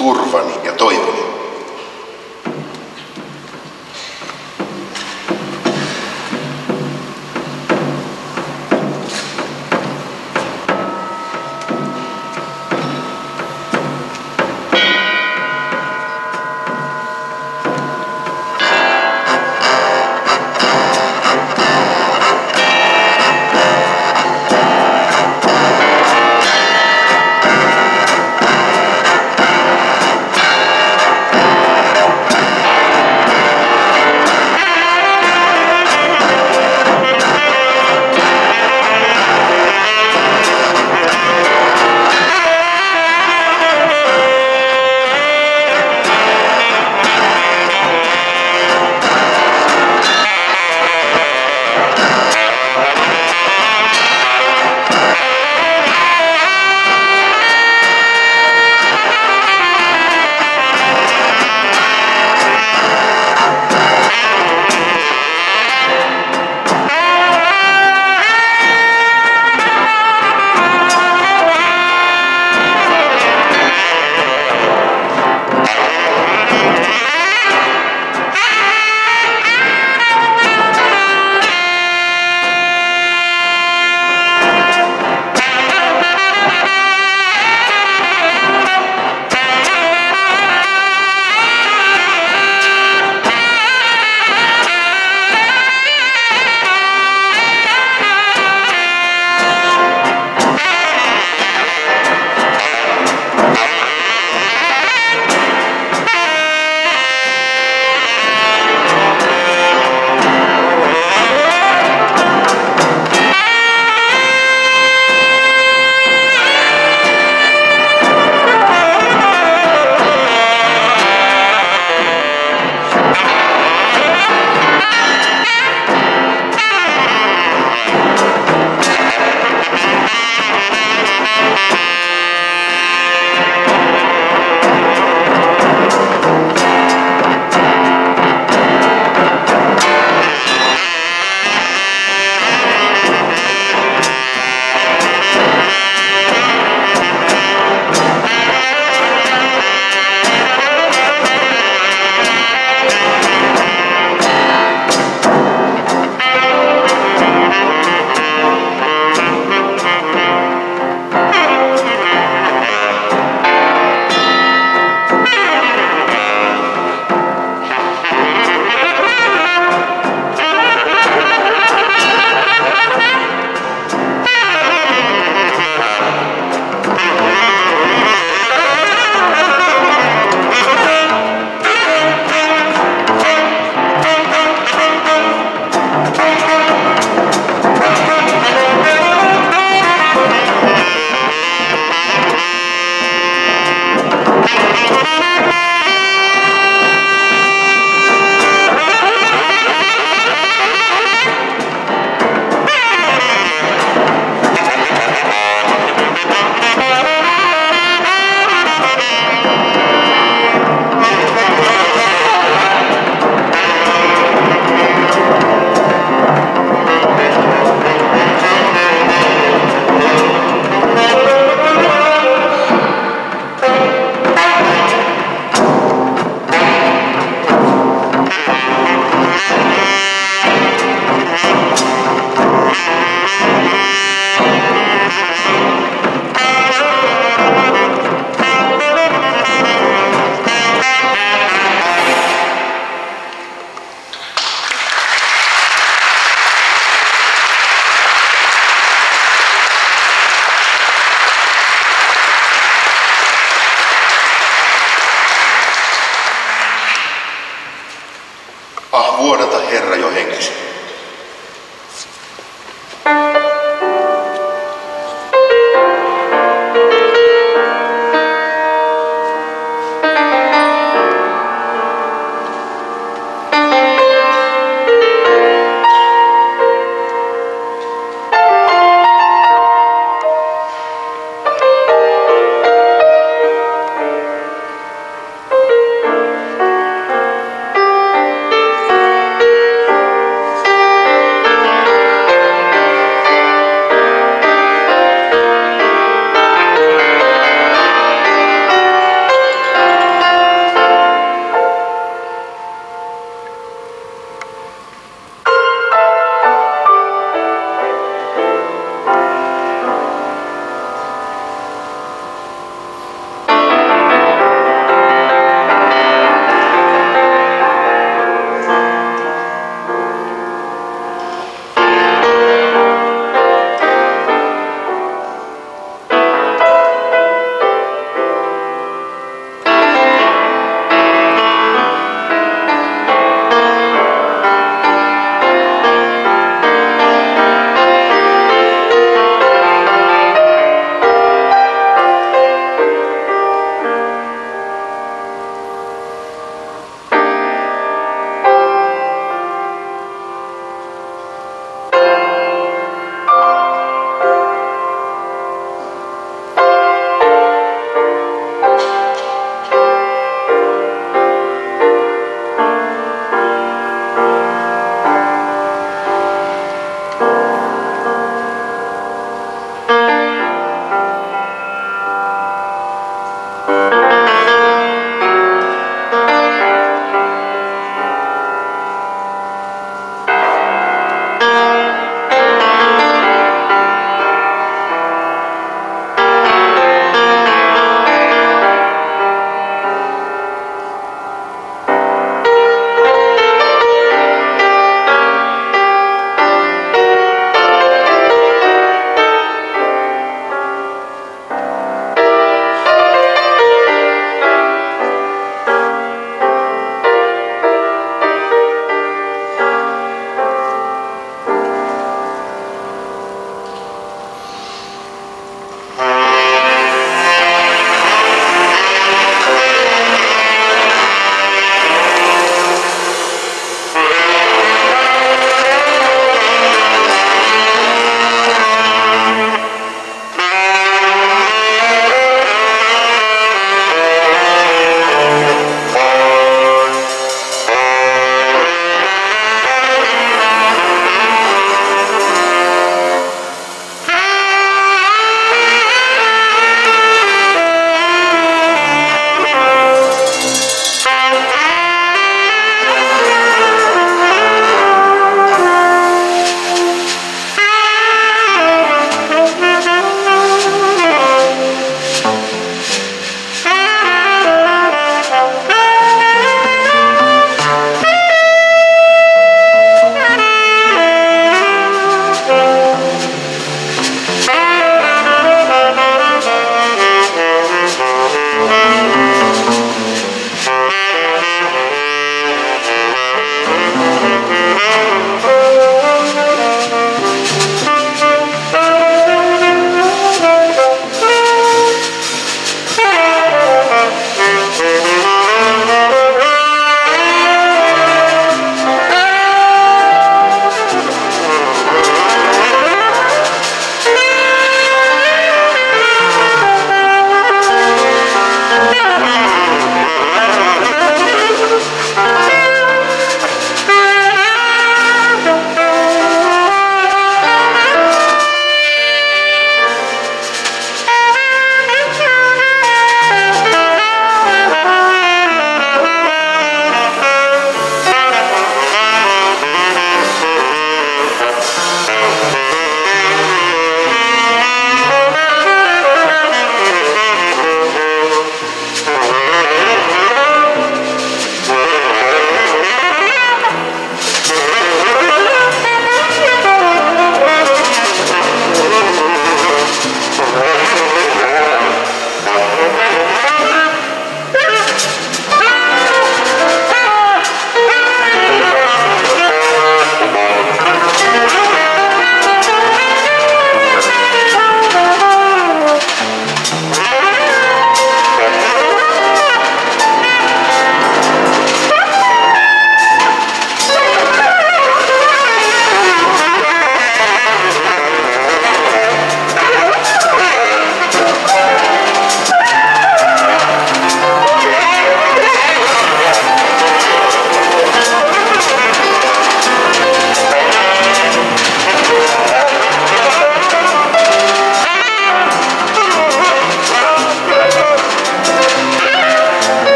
turban y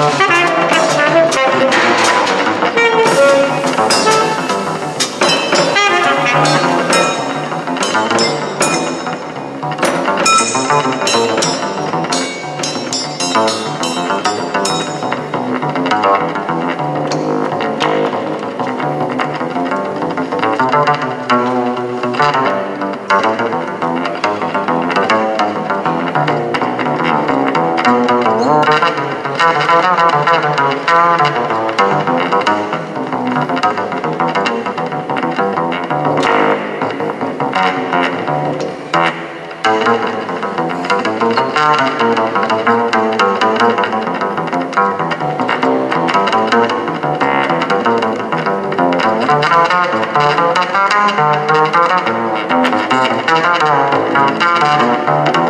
Uh-huh. Música